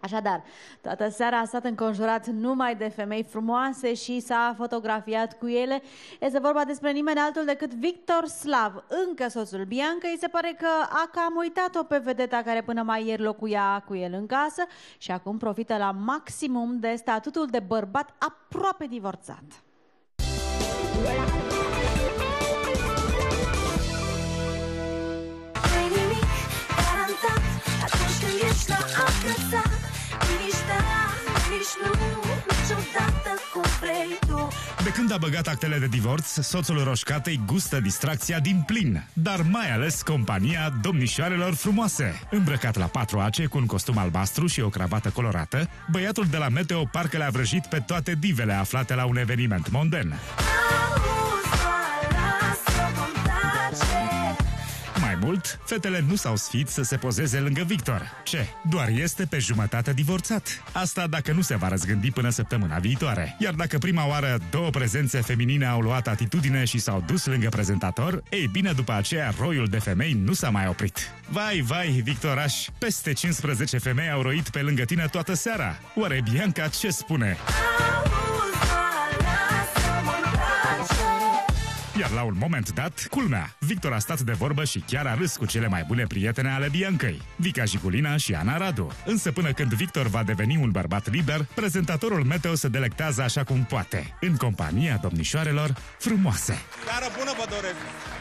Așadar, toată seara a stat înconjurat numai de femei frumoase și s-a fotografiat cu ele. Este vorba despre nimeni altul decât Victor Slav, încă soțul Bianca. Îi se pare că a cam uitat-o pe vedeta care până mai ieri locuia cu el în casă și acum profită la maximum de statutul de bărbat aproape divorțat. Nu-i De când a băgat actele de divorț, soțul roșcatei gustă distracția din plin, dar mai ales compania domnișoarelor frumoase. Îmbrăcat la patru ace cu un costum albastru și o cravată colorată, băiatul de la Meteo parcă le-a vrăjit pe toate divele aflate la un eveniment monden. Mult, fetele nu s-au sfit să se pozeze lângă Victor. Ce? Doar este pe jumătate divorțat. Asta dacă nu se va răzgândi până săptămâna viitoare. Iar dacă prima oară două prezențe feminine au luat atitudine și s-au dus lângă prezentator, ei bine, după aceea roiul de femei nu s-a mai oprit. Vai, vai, Victoraș, peste 15 femei au roit pe lângă tine toată seara. Oare Bianca ce spune? Auzi, Iar la un moment dat, culmea, Victor a stat de vorbă și chiar a râs cu cele mai bune prietene ale Biancăi, Vica Jigulina și Ana Radu. Însă până când Victor va deveni un bărbat liber, prezentatorul Meteo se delectează așa cum poate, în compania domnișoarelor frumoase. Seară bună vă doresc!